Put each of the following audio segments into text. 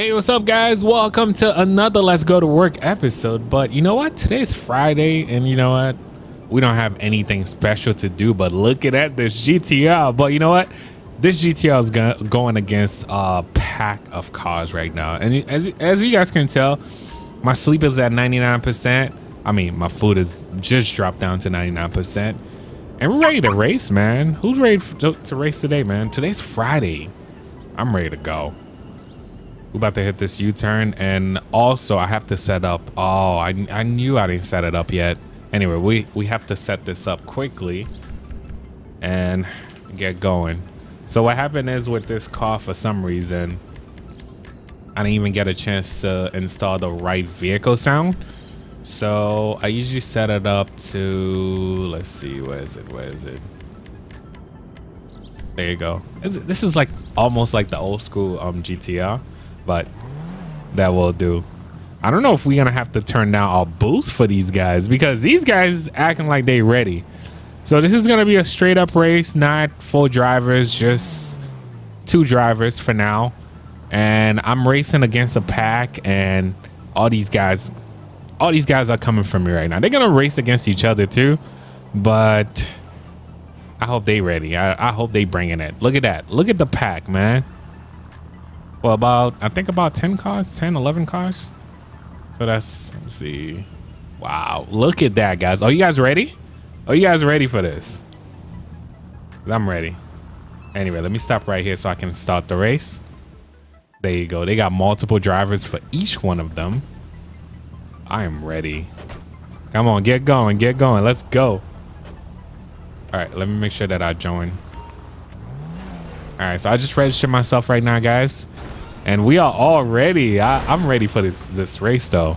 Hey, what's up, guys? Welcome to another Let's Go to Work episode. But you know what? Today's Friday, and you know what? We don't have anything special to do, but looking at this GTR. But you know what? This GTR is go going against a pack of cars right now. And as, as you guys can tell, my sleep is at 99%. I mean, my food is just dropped down to 99%. And we're ready to race, man. Who's ready to, to race today, man? Today's Friday. I'm ready to go. We're about to hit this U-turn. And also, I have to set up... Oh, I, I knew I didn't set it up yet. Anyway, we, we have to set this up quickly and get going. So what happened is with this car, for some reason, I didn't even get a chance to install the right vehicle sound. So I usually set it up to... Let's see, where is it? Where is it? There you go. This is like almost like the old school um, GTR but that will do. I don't know if we're gonna have to turn down our boost for these guys because these guys acting like they ready. So this is gonna be a straight up race, not full drivers, just two drivers for now. And I'm racing against a pack and all these guys, all these guys are coming for me right now. They're gonna race against each other too, but I hope they ready. I, I hope they bringing it. Look at that. Look at the pack, man well about i think about 10 cars 10 11 cars. So that's let's see. Wow. Look at that guys. Are you guys ready? Are you guys ready for this? I'm ready. Anyway let me stop right here so i can start the race. There you go. They got multiple drivers for each one of them. I am ready. Come on get going get going. Let's go. All right let me make sure that i join. All right so i just registered myself right now guys and we are all ready. I, am ready for this this race though.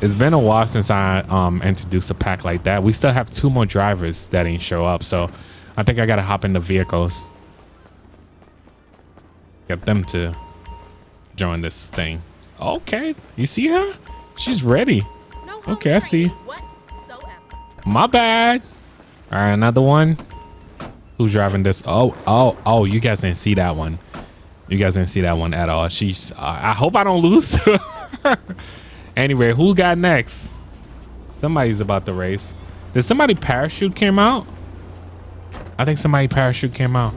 It's been a while since I um introduced a pack like that. We still have two more drivers that didn't show up, so I think I gotta hop in the vehicles. Get them to join this thing. Okay, you see her? She's ready. okay, I see. My bad. All right, another one. Who's driving this? Oh, oh, oh, you guys didn't see that one. You guys didn't see that one at all. She's. Uh, I hope I don't lose. anyway, who got next? Somebody's about to race. Did somebody parachute came out? I think somebody parachute came out.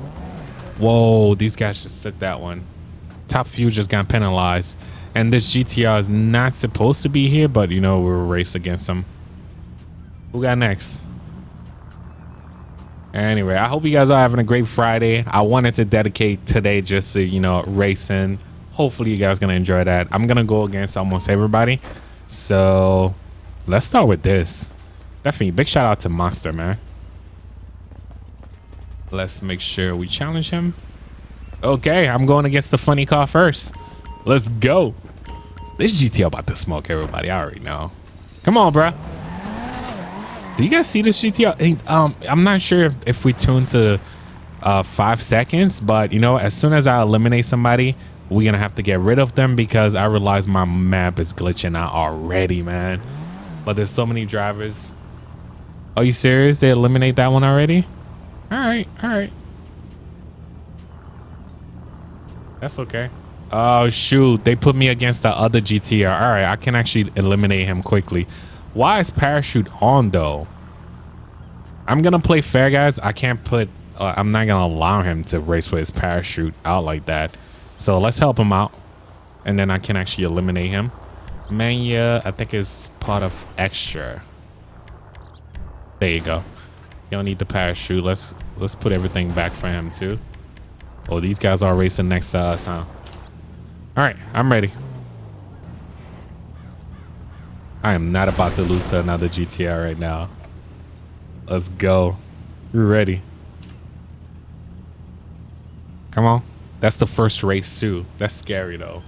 Whoa, these guys just took that one. Top few just got penalized. And this GTR is not supposed to be here, but you know, we'll race against them. Who got next? Anyway, I hope you guys are having a great Friday. I wanted to dedicate today just to, you know, racing. Hopefully you guys going to enjoy that. I'm going to go against almost everybody. So let's start with this. Definitely big shout out to Monster, man. Let's make sure we challenge him. Okay, I'm going against the funny car first. Let's go. This GTO about to smoke everybody. I already know. Come on, bro. Do you guys see this GTR? Um, I'm not sure if we tune to uh, five seconds, but you know, as soon as I eliminate somebody, we're gonna have to get rid of them because I realize my map is glitching out already, man. But there's so many drivers. Are you serious? They eliminate that one already? All right, all right. That's okay. Oh shoot, they put me against the other GTR. All right, I can actually eliminate him quickly. Why is parachute on though? I'm gonna play fair, guys. I can't put. Uh, I'm not gonna allow him to race with his parachute out like that. So let's help him out, and then I can actually eliminate him. Mania, I think is part of extra. There you go. You don't need the parachute. Let's let's put everything back for him too. Oh, these guys are racing next to us, huh? All right, I'm ready. I am not about to lose another GTR right now. Let's go. We're ready. Come on. That's the first race too. That's scary though.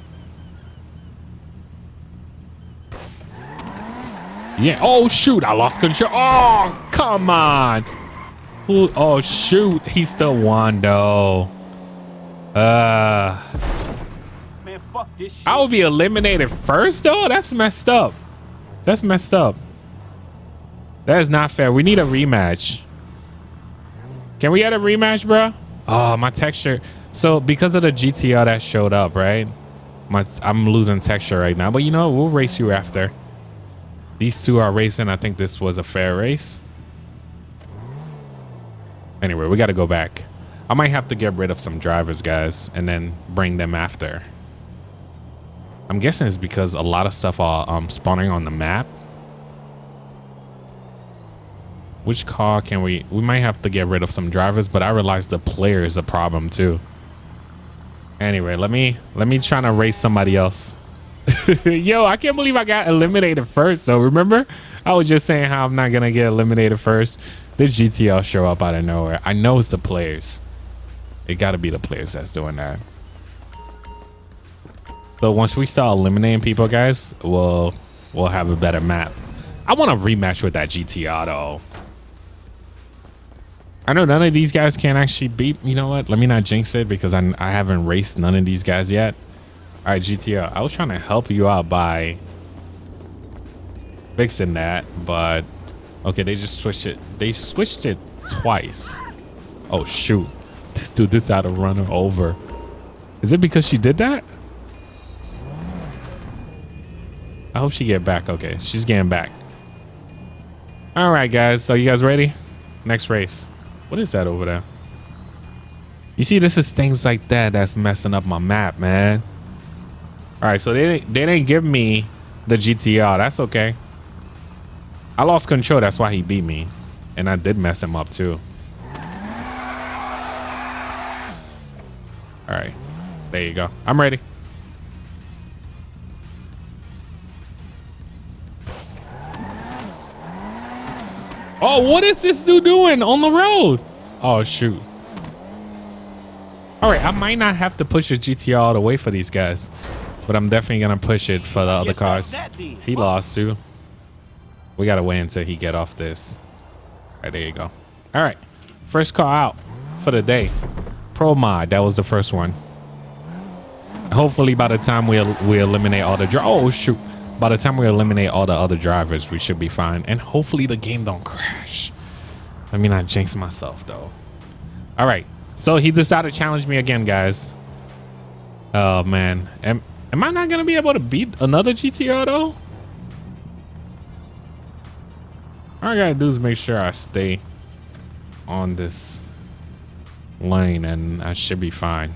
Yeah. Oh shoot! I lost control. Oh come on. Oh shoot! He still won though. Uh. Man, fuck this shit. I will be eliminated first though. That's messed up. That's messed up. That is not fair. We need a rematch. Can we get a rematch, bro? Oh, ah, my texture. So because of the GTR that showed up, right? My, I'm losing texture right now, but you know, we'll race you after. These two are racing. I think this was a fair race. Anyway, we got to go back. I might have to get rid of some drivers, guys, and then bring them after. I'm guessing it's because a lot of stuff are um, spawning on the map. Which car can we... We might have to get rid of some drivers, but I realize the player is a problem too. Anyway, let me let me try to race somebody else. Yo, I can't believe I got eliminated first. So remember, I was just saying how I'm not gonna get eliminated first. This GTR show up out of nowhere. I know it's the players. It got to be the players that's doing that. So once we start eliminating people, guys, we'll we'll have a better map. I want to rematch with that GTR though. I know none of these guys can actually beat. You know what? Let me not jinx it because I, I haven't raced none of these guys yet. All right, GTR. I was trying to help you out by fixing that, but okay, they just switched it. They switched it twice. Oh shoot! This dude, this out of runner over. Is it because she did that? I hope she get back. Okay, she's getting back. All right, guys. So you guys ready? Next race. What is that over there? You see, this is things like that that's messing up my map, man. All right, so they they didn't give me the GTR. That's okay. I lost control. That's why he beat me, and I did mess him up too. All right, there you go. I'm ready. Oh, what is this dude doing on the road? Oh, shoot. All right, I might not have to push a GTR all the way for these guys, but I'm definitely going to push it for the other cars. He lost too. We got to wait until he get off this. All right, there you go. All right, first car out for the day. Pro Mod, that was the first one. Hopefully by the time we, we eliminate all the... Oh, shoot by the time we eliminate all the other drivers, we should be fine. And hopefully the game don't crash. Let me not jinx myself though. All right. So he decided to challenge me again, guys. Oh man. Am, am I not going to be able to beat another GTR though? All I gotta do is make sure I stay on this lane and I should be fine.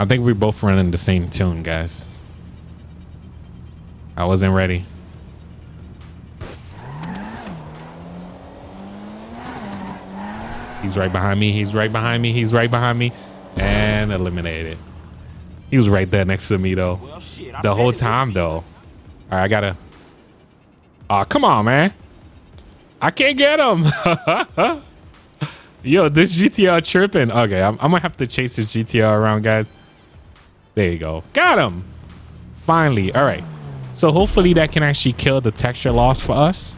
I think we both running the same tune, guys. I wasn't ready. He's right behind me. He's right behind me. He's right behind me. And eliminated. He was right there next to me, though. Well, shit, the whole time, though. All right, I gotta... Oh, come on, man. I can't get him. Yo, this GTR tripping. Okay, I'm, I'm, gonna have to chase this GTR around, guys. There you go. Got him. Finally. All right. So hopefully that can actually kill the texture loss for us.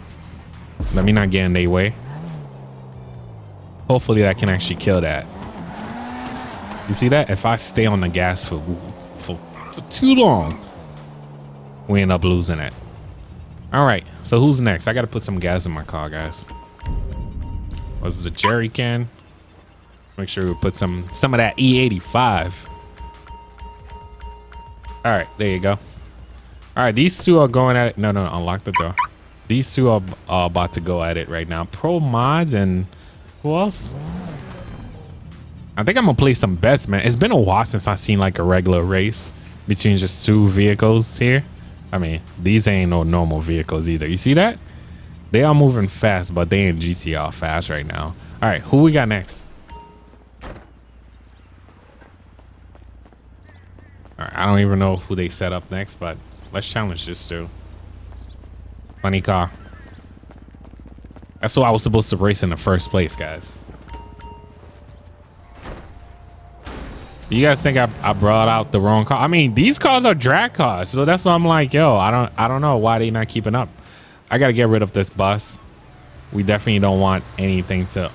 Let me not get in their way. Hopefully that can actually kill that. You see that? If I stay on the gas for, for, for too long, we end up losing it. All right, so who's next? I got to put some gas in my car, guys. Was the jerry can? Let's make sure we put some some of that E85. All right, there you go. All right, these two are going at it. No, no, unlock the door. These two are, are about to go at it right now. Pro mods and who else? I think I'm gonna play some bets, man. It's been a while since I've seen like a regular race between just two vehicles here. I mean, these ain't no normal vehicles either. You see that? They are moving fast, but they ain't GTR fast right now. All right, who we got next? All right, I don't even know who they set up next, but Let's challenge this too. Funny car. That's what I was supposed to race in the first place, guys. You guys think I, I brought out the wrong car? I mean, these cars are drag cars, so that's why I'm like, yo, I don't I don't know why they not keeping up. I gotta get rid of this bus. We definitely don't want anything to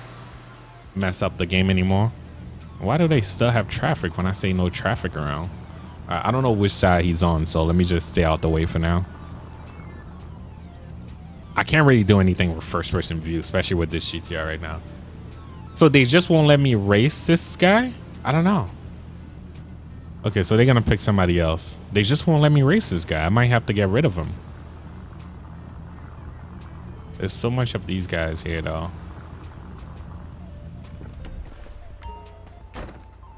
mess up the game anymore. Why do they still have traffic when I say no traffic around? I don't know which side he's on, so let me just stay out the way for now. I can't really do anything with first person view, especially with this GTR right now. So they just won't let me race this guy? I don't know. Okay, so they're gonna pick somebody else. They just won't let me race this guy. I might have to get rid of him. There's so much of these guys here, though.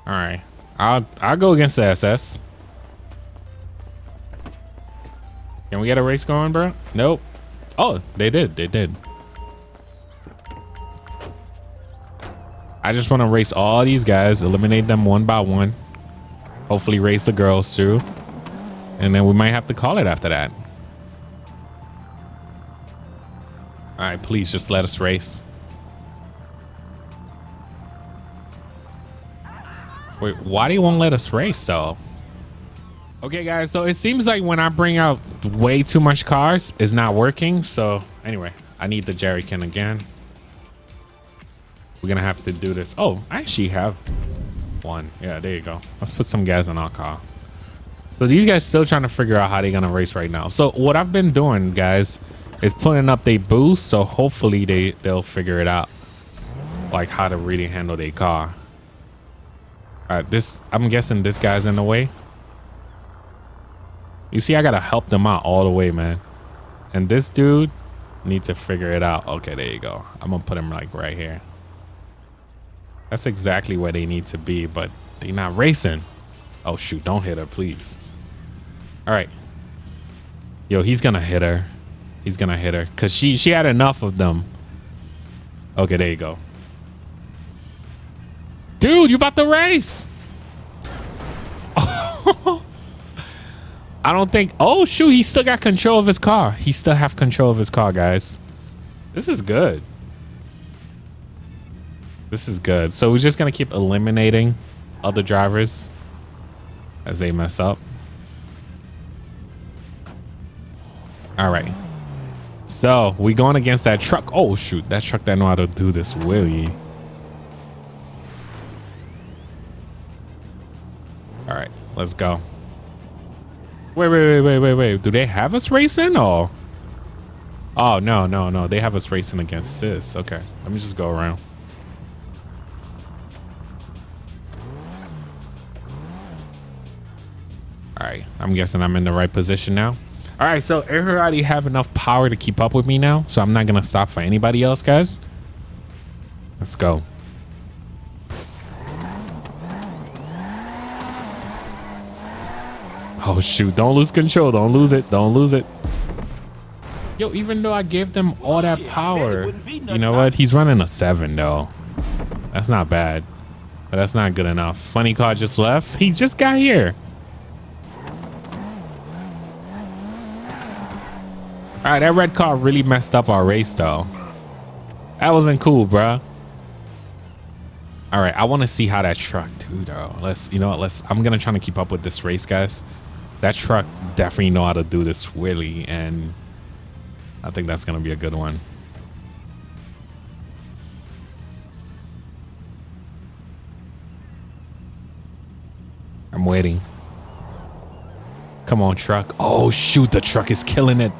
All right, I'll I'll go against the SS. Can we get a race going, bro? Nope. Oh, they did. They did. I just want to race all these guys, eliminate them one by one. Hopefully race the girls too. And then we might have to call it after that. All right, please just let us race. Wait, why do you won't let us race though? Okay, guys, so it seems like when I bring out way too much cars, it's not working. So anyway, I need the jerry can again. We're gonna have to do this. Oh, I actually have one. Yeah, there you go. Let's put some gas in our car. So these guys still trying to figure out how they're gonna race right now. So what I've been doing, guys, is putting up their boost. So hopefully they they'll figure it out, like how to really handle their car. All right, this I'm guessing this guy's in the way. You see, I gotta help them out all the way, man. And this dude needs to figure it out. Okay, there you go. I'm gonna put him like right here. That's exactly where they need to be, but they not racing. Oh shoot, don't hit her, please. All right. Yo, he's gonna hit her. He's gonna hit her. Cause she she had enough of them. Okay, there you go. Dude, you about to race. I don't think oh shoot, he still got control of his car. He still have control of his car, guys. This is good. This is good. So we're just going to keep eliminating other drivers as they mess up. All right. So we going against that truck. Oh, shoot. That truck that know how to do this wheelie. All right. Let's go. Wait, wait, wait, wait, wait, wait. Do they have us racing or? Oh, no, no, no. They have us racing against this. Okay. Let me just go around. All right, I'm guessing I'm in the right position now. All right, so everybody have enough power to keep up with me now, so I'm not gonna stop for anybody else, guys. Let's go. Oh shoot, don't lose control, don't lose it, don't lose it. Yo, even though I gave them all that power, you know what? He's running a seven though. That's not bad, but that's not good enough. Funny car just left. He just got here. All right, that red car really messed up our race, though. That wasn't cool, bruh. All right, I want to see how that truck do, though. Let's, you know what? Let's. I'm gonna try to keep up with this race, guys. That truck definitely know how to do this wheelie, and I think that's gonna be a good one. I'm waiting. Come on, truck. Oh, shoot. The truck is killing it.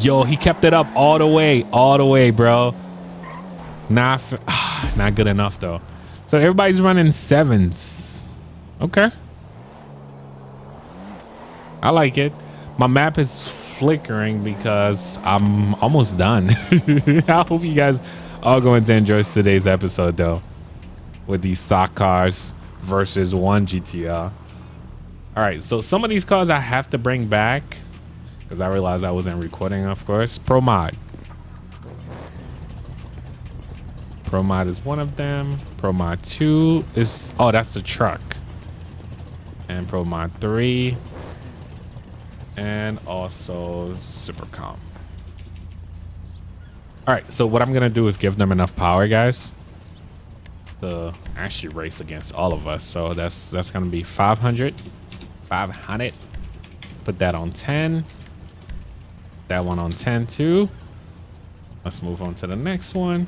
Yo, he kept it up all the way, all the way, bro. Not, not good enough though. So everybody's running sevens. Okay. I like it. My map is flickering because I'm almost done. I hope you guys are going to enjoy today's episode though. With these stock cars versus one GTR. All right, so some of these cars I have to bring back because I realized I wasn't recording, of course. Pro Mod. Pro Mod is one of them. Pro Mod 2 is, oh, that's the truck. And Pro Mod 3. And also Super Comp. All right, so what I'm to do is give them enough power, guys, to actually race against all of us. So that's that's to be 500. 500. Put that on 10 that one on 10 too. Let's move on to the next one.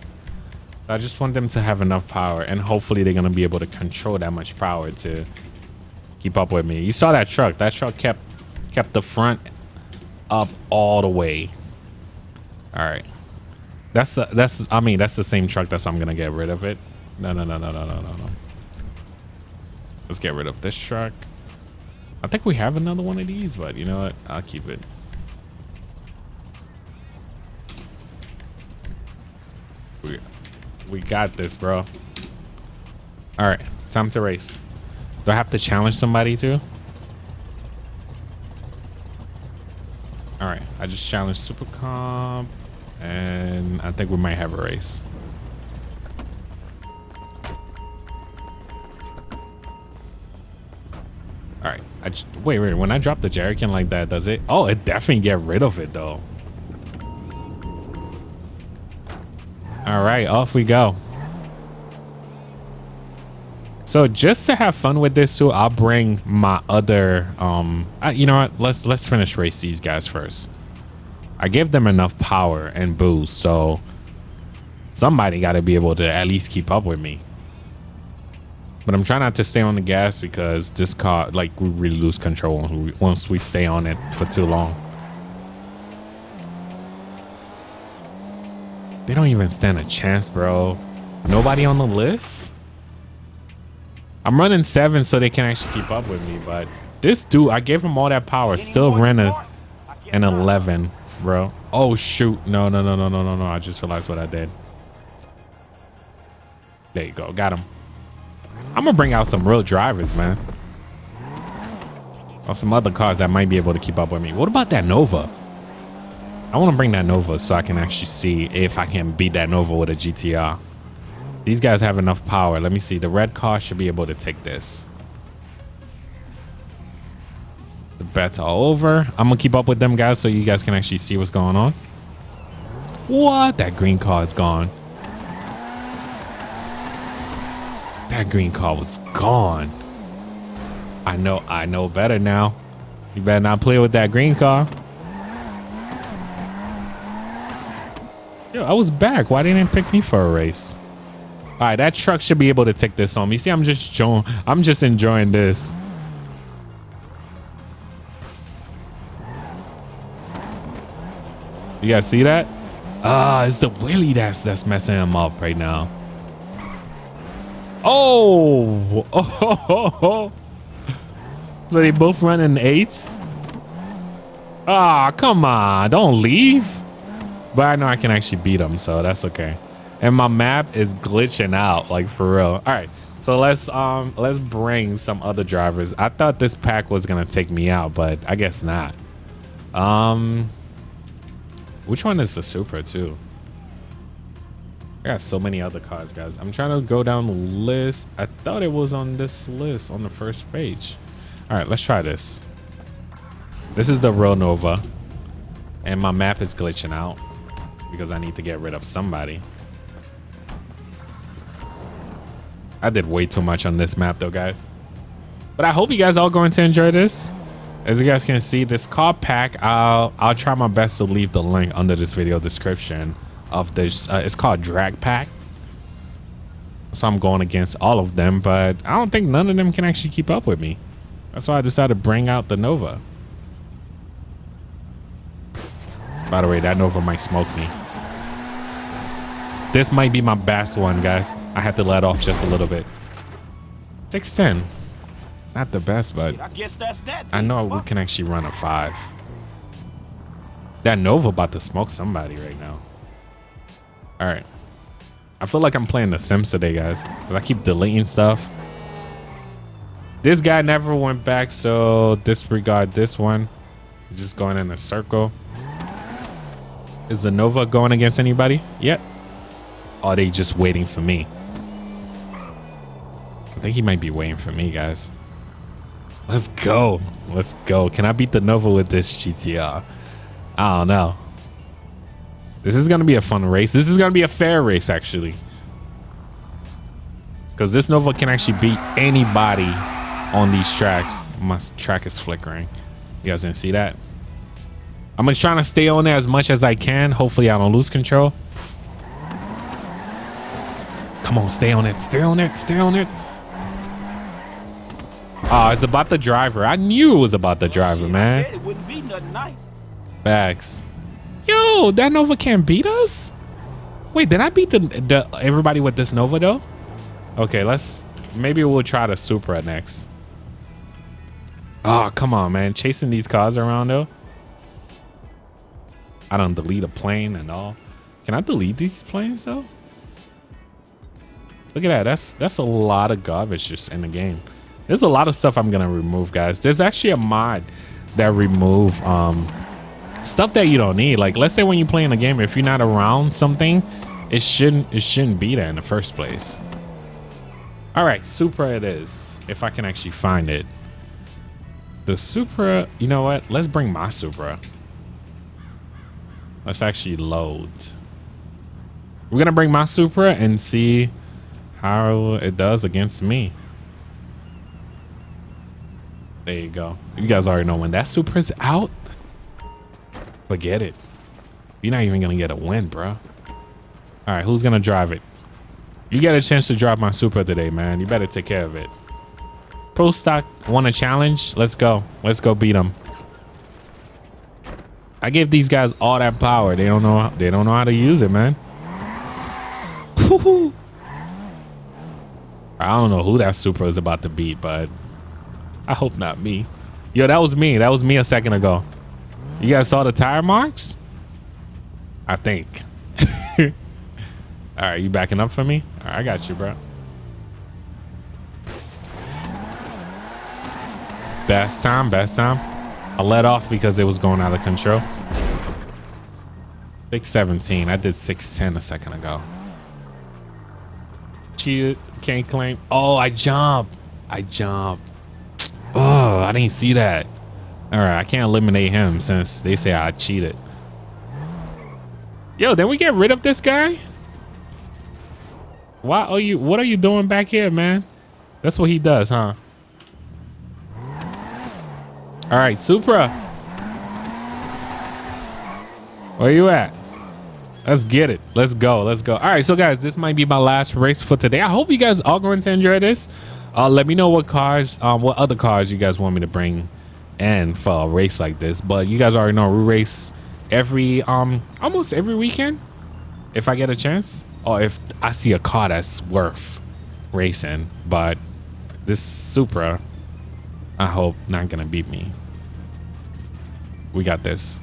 So I just want them to have enough power and hopefully they're to be able to control that much power to keep up with me. You saw that truck. That truck kept kept the front up all the way. All right. That's uh, that's I mean that's the same truck that's I'm going to get rid of it. No, no, no, no, no, no, no, no. Let's get rid of this truck. I think we have another one of these, but you know what? I'll keep it. We, we got this, bro. All right, time to race. Do I have to challenge somebody too? All right, I just challenged Super Comp, and I think we might have a race. All right, I just, wait, wait. When I drop the jerrycan like that, does it? Oh, it definitely get rid of it though. All right, off we go. So just to have fun with this too, I'll bring my other, um, I, you know what? Let's, let's finish race these guys first. I give them enough power and boost. So somebody got to be able to at least keep up with me. But I'm trying not to stay on the gas because this car, like we really lose control once we stay on it for too long. They don't even stand a chance, bro. Nobody on the list? I'm running seven so they can actually keep up with me, but this dude, I gave him all that power, still ran a, an 11, bro. Oh, shoot. No, no, no, no, no, no, no. I just realized what I did. There you go. Got him. I'm going to bring out some real drivers, man. Or some other cars that might be able to keep up with me. What about that Nova? I want to bring that Nova so I can actually see if I can beat that Nova with a GTR. These guys have enough power. Let me see. The red car should be able to take this. The bets are over. I'm going to keep up with them guys so you guys can actually see what's going on. What? That green car is gone. That green car was gone. I know. I know better now. You better not play with that green car. Yo, I was back. Why didn't they pick me for a race? All right, that truck should be able to take this home. You see, I'm just I'm just enjoying this. You guys see that? Ah, it's the wheelie that's that's messing him up right now. Oh, oh, so they both running eights. Ah, oh, come on, don't leave. But I know I can actually beat them, so that's okay and my map is glitching out like for real all right so let's um let's bring some other drivers i thought this pack was gonna take me out but i guess not um which one is the supra too? I got so many other cars guys. I'm trying to go down the list. I thought it was on this list on the first page. All right let's try this. This is the real nova and my map is glitching out because i need to get rid of somebody. I did way too much on this map though, guys. But I hope you guys all going to enjoy this. As you guys can see, this car pack, I'll I'll try my best to leave the link under this video description of this. Uh, it's called Drag Pack. So I'm going against all of them, but I don't think none of them can actually keep up with me. That's why I decided to bring out the Nova. By the way, that Nova might smoke me. This might be my best one, guys. I had to let off just a little bit. 610. Not the best, but I guess that's that. I know we can actually run a five. That Nova about to smoke somebody right now. All right. I feel like I'm playing The Sims today, guys. Because I keep deleting stuff. This guy never went back, so disregard this one. He's just going in a circle. Is the Nova going against anybody? Yep are they just waiting for me? I think he might be waiting for me, guys. Let's go. Let's go. Can I beat the Nova with this GTR? I don't know. This is going to be a fun race. This is going to be a fair race, actually. Because this Nova can actually beat anybody on these tracks. My track is flickering. You guys didn't see that? I'm going to try to stay on there as much as I can. Hopefully I don't lose control. Come on, stay on it. Stay on it. Stay on it. Oh, it's about the driver. I knew it was about the driver, man. Facts. Yo, that Nova can't beat us? Wait, did I beat the, the everybody with this Nova though? Okay, let's maybe we'll try the Supra next. Oh, come on, man. Chasing these cars around, though. I don't delete a plane and all. Can I delete these planes, though? Look at that. That's that's a lot of garbage just in the game. There's a lot of stuff I'm going to remove, guys. There's actually a mod that remove um, stuff that you don't need. Like, let's say when you're playing a game, if you're not around something, it shouldn't it shouldn't be there in the first place. All right, Supra it is. If I can actually find it. The Supra, you know what? Let's bring my Supra. Let's actually load. We're going to bring my Supra and see how it does against me. There you go. You guys already know when that Supra's out. Forget it. You're not even going to get a win, bro. All right, who's going to drive it? You get a chance to drive my Supra today, man. You better take care of it. Pro Stock won a challenge. Let's go. Let's go beat them. I give these guys all that power. They don't know. They don't know how to use it, man. I don't know who that Supra is about to beat, but I hope not me. Yo, that was me. That was me a second ago. You guys saw the tire marks? I think. all right, you backing up for me? I got you, bro. Best time, best time. I let off because it was going out of control. 617. I did 610 a second ago. Cheated. Can't claim. Oh, I jumped. I jumped. Oh, I didn't see that. All right, I can't eliminate him since they say I cheated. Yo, then we get rid of this guy? Why are you, what are you doing back here, man? That's what he does, huh? All right, Supra. Where you at? Let's get it. Let's go. Let's go. All right, so guys, this might be my last race for today. I hope you guys are going to enjoy this. Uh, let me know what cars, um, what other cars you guys want me to bring in for a race like this. But you guys already know we race every, um, almost every weekend if I get a chance, or if I see a car that's worth racing. But this Supra, I hope not gonna beat me. We got this.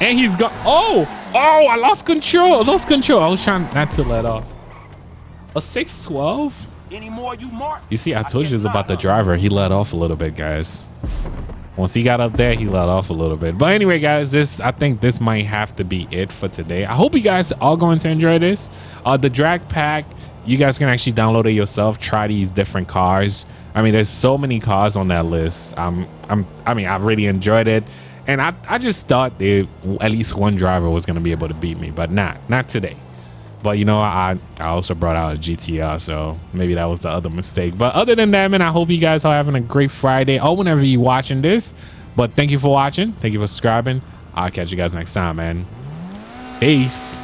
And he's got, oh, oh, I lost control. Lost control. I was trying not to let off. A 612? Any more you mark? You see, I told I you it was about the driver. He let off a little bit, guys. Once he got up there, he let off a little bit. But anyway, guys, this I think this might have to be it for today. I hope you guys are going to enjoy this. Uh, the drag pack, you guys can actually download it yourself. Try these different cars. I mean, there's so many cars on that list. Um, I'm, I mean, I've really enjoyed it. And I, I just thought that at least one driver was going to be able to beat me, but not, not today. But you know, I, I also brought out a GTR, so maybe that was the other mistake. But other than that, man, I hope you guys are having a great Friday or whenever you're watching this. But thank you for watching. Thank you for subscribing. I'll catch you guys next time, man. Peace.